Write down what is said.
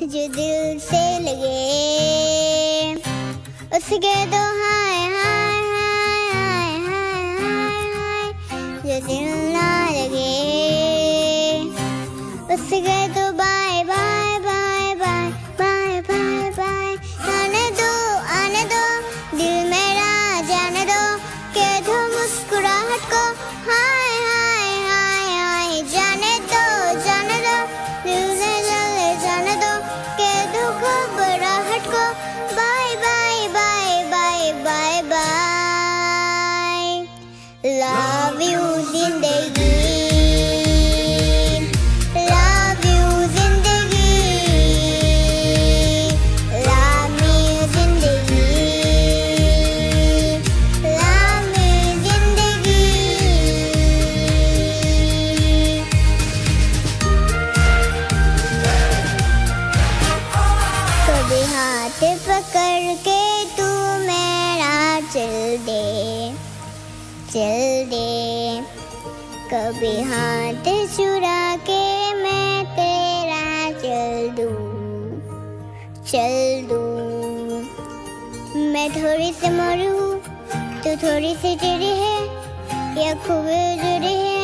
जो दिल से लगे। उसके तो हाय हाय हाय हाय हाय हाय, जो दिल ना लगे। उसके हाथ पकड़ के तू मेरा चल दे चल दे। कभी हाथ चुरा के मैं तेरा चल दूँ चल दूँ। मैं थोड़ी सी मरू, तू थोड़ी सी चिड़ी है, या खूब जुड़ी है।